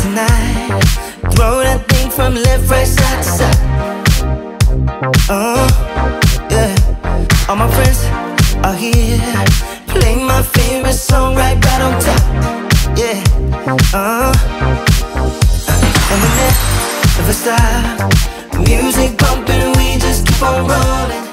tonight. Throw that thing from left, right, side to side. Uh, yeah. All my friends are here. Play my favorite song right, right on top. Yeah. And we never stop. Music bumping, we just keep on rolling.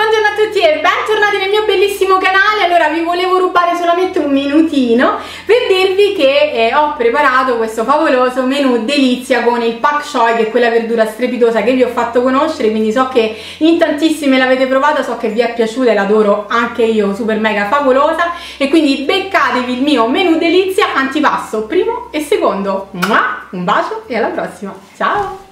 Buongiorno a tutti e bentornati nel mio bellissimo canale. Allora vi volevo rubare solamente un minutino per dirvi che eh, ho preparato questo favoloso menù delizia con il pak choi che è quella verdura strepitosa che vi ho fatto conoscere. Quindi so che in tantissime l'avete provata, so che vi è piaciuta e l'adoro anche io, super mega favolosa. E quindi beccatevi il mio menù delizia antipasto primo e secondo. Un bacio e alla prossima, ciao!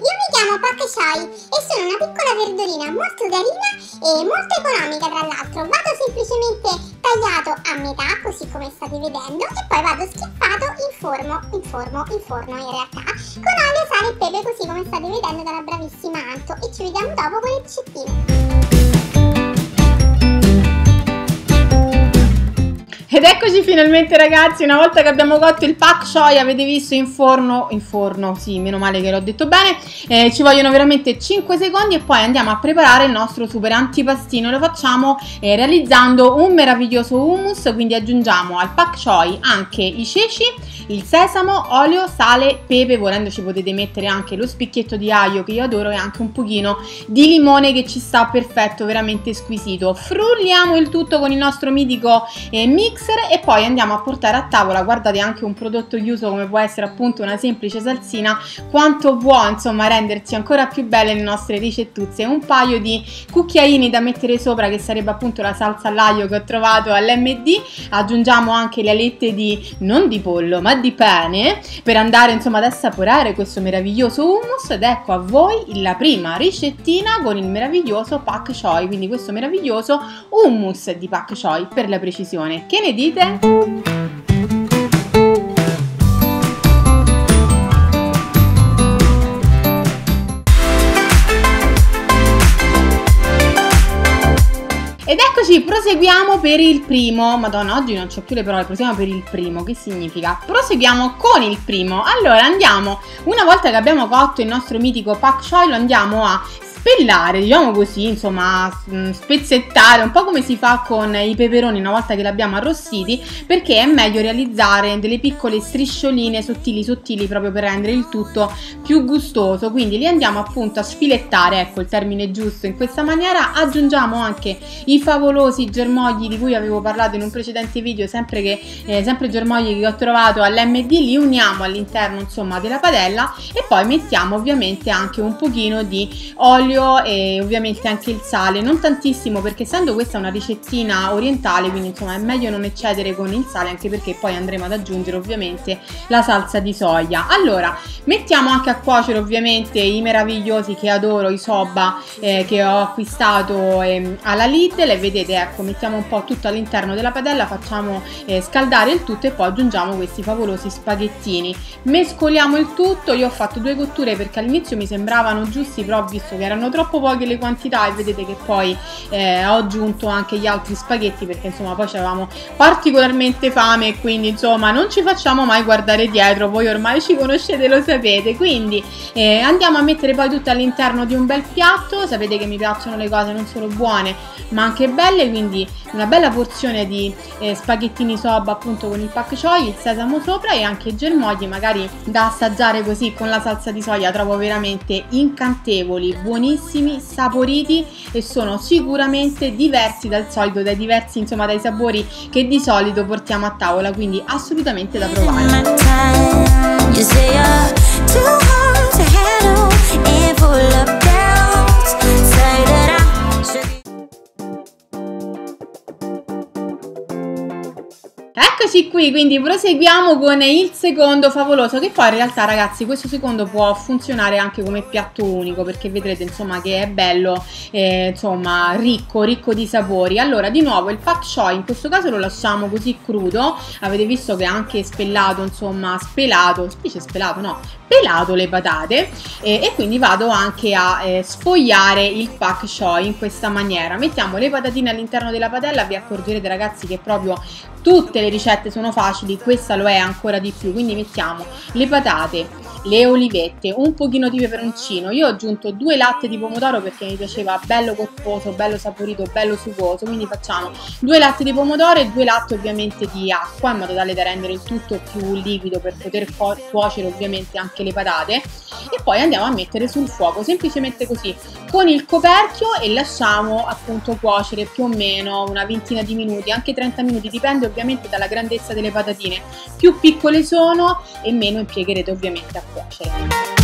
Chiamo Pak Choi e sono una piccola verdurina molto carina e molto economica tra l'altro. Vado semplicemente tagliato a metà, così come state vedendo, e poi vado schiaffato in forno, in forno, in forno in realtà, con olio, sale e pepe, così come state vedendo dalla bravissima Anto. E ci vediamo dopo con le ricettine. Eccoci finalmente ragazzi, una volta che abbiamo cotto il pak choi, avete visto in forno, in forno, sì, meno male che l'ho detto bene, eh, ci vogliono veramente 5 secondi e poi andiamo a preparare il nostro super antipastino, lo facciamo eh, realizzando un meraviglioso hummus, quindi aggiungiamo al pak choi anche i ceci, il sesamo, olio, sale, pepe, volendo ci potete mettere anche lo spicchietto di aglio che io adoro e anche un pochino di limone che ci sta perfetto, veramente squisito. Frulliamo il tutto con il nostro mitico eh, mix mixer e poi andiamo a portare a tavola, guardate anche un prodotto chiuso come può essere appunto una semplice salsina, quanto può insomma renderci ancora più belle le nostre ricettuzze, un paio di cucchiaini da mettere sopra che sarebbe appunto la salsa all'aglio che ho trovato all'MD, aggiungiamo anche le alette di, non di pollo ma di pene per andare insomma ad assaporare questo meraviglioso hummus ed ecco a voi la prima ricettina con il meraviglioso pak choi, quindi questo meraviglioso hummus di pak choi per la precisione. Che ne dite? Eccoci, proseguiamo per il primo. Madonna, oggi non ho più le parole, proseguiamo per il primo. Che significa? Proseguiamo con il primo. Allora, andiamo, una volta che abbiamo cotto il nostro mitico pak choi, lo andiamo a spellare, diciamo così, insomma, mm, spezzettare, un po' come si fa con i peperoni una volta che li abbiamo arrostiti, perché è meglio realizzare delle piccole striscioline sottili sottili proprio per rendere il tutto più gustoso. Quindi li andiamo appunto a sfilettare, ecco il termine giusto, in questa maniera aggiungiamo anche i favolosi germogli di cui avevo parlato in un precedente video, sempre che eh, sempre germogli che ho trovato all'MD, li uniamo all'interno insomma della padella e poi mettiamo ovviamente anche un pochino di olio l'olio e ovviamente anche il sale, non tantissimo perché essendo questa una ricettina orientale, quindi insomma è meglio non eccedere con il sale anche perché poi andremo ad aggiungere ovviamente la salsa di soia. Allora, mettiamo anche a cuocere ovviamente i meravigliosi che adoro, i soba eh, che ho acquistato eh, alla Lidl e vedete ecco mettiamo un po' tutto all'interno della padella, facciamo eh, scaldare il tutto e poi aggiungiamo questi favolosi spaghettini. Mescoliamo il tutto, io ho fatto due cotture perché all'inizio mi sembravano giusti però ho visto che erano erano troppo poche le quantità e vedete che poi eh, ho aggiunto anche gli altri spaghetti perché insomma poi avevamo particolarmente fame e quindi insomma non ci facciamo mai guardare dietro, voi ormai ci conoscete lo sapete, quindi eh, andiamo a mettere poi tutto all'interno di un bel piatto, sapete che mi piacciono le cose non solo buone ma anche belle, quindi una bella porzione di eh, spaghettini soba appunto con il pak choi, il sesamo sopra e anche i germogli. Magari da assaggiare così con la salsa di soia trovo veramente incantevoli, buonissimi buonissimi, saporiti e sono sicuramente diversi dal solito, dai diversi insomma dai sapori che di solito portiamo a tavola, quindi assolutamente da provare. Eccoci qui, quindi proseguiamo con il secondo favoloso, che poi in realtà ragazzi questo secondo può funzionare anche come piatto unico, perché vedrete insomma che è bello, eh, insomma ricco, ricco di sapori. Allora di nuovo il pak choi, in questo caso lo lasciamo così crudo, avete visto che è anche spellato, insomma spelato, dice spelato no, pelato le patate eh, e quindi vado anche a eh, sfogliare il pak choi in questa maniera. Mettiamo le patatine all'interno della padella, vi accorgerete ragazzi che proprio tutte le ricette sono facili, questa lo è ancora di più, quindi mettiamo le patate, le olivette, un pochino di peperoncino, io ho aggiunto due latte di pomodoro perché mi piaceva bello corposo, bello saporito, bello sugoso, quindi facciamo due latte di pomodoro e due latte ovviamente di acqua in modo tale da rendere il tutto più liquido per poter cuocere ovviamente anche le patate. E poi andiamo a mettere sul fuoco semplicemente così con il coperchio e lasciamo appunto cuocere più o meno una ventina di minuti, anche 30 minuti, dipende ovviamente dalla grandezza delle patatine. Più piccole sono e meno impiegherete ovviamente a cuocere.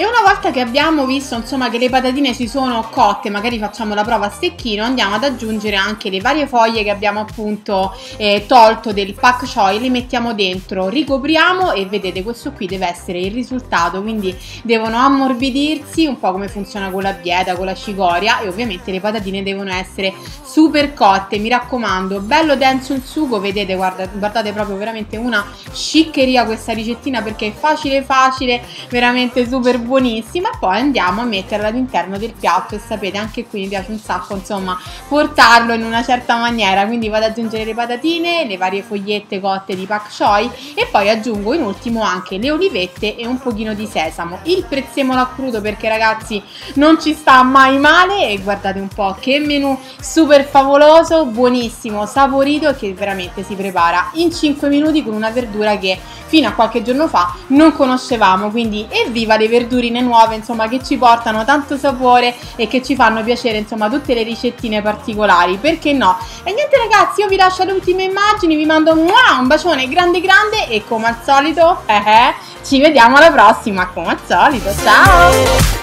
E una volta che abbiamo visto insomma che le patatine si sono cotte, magari facciamo la prova a stecchino, andiamo ad aggiungere anche le varie foglie che abbiamo appunto eh, tolto del pak choi, le mettiamo dentro, ricopriamo e vedete questo qui deve essere il risultato, quindi devono ammorbidirsi un po' come funziona con la bieta, con la cicoria e ovviamente le patatine devono essere super cotte, mi raccomando, bello denso il sugo, vedete guardate, guardate proprio veramente una sciccheria questa ricettina perché è facile facile, veramente super buona buonissima poi andiamo a metterla all'interno del piatto e sapete anche qui mi piace un sacco insomma portarlo in una certa maniera. Quindi vado ad aggiungere le patatine le varie fogliette cotte di pak choi e poi aggiungo in ultimo anche le olivette e un pochino di sesamo. Il prezzemolo a crudo perché ragazzi non ci sta mai male e guardate un po' che menù super favoloso buonissimo saporito che veramente si prepara in 5 minuti con una verdura che fino a qualche giorno fa non conoscevamo. Quindi evviva le verdure verdurine nuove, insomma, che ci portano tanto sapore e che ci fanno piacere, insomma, tutte le ricettine particolari, perché no? E niente ragazzi, io vi lascio le ultime immagini, vi mando un bacione grande grande e come al solito, eh, eh, ci vediamo alla prossima, come al solito, ciao!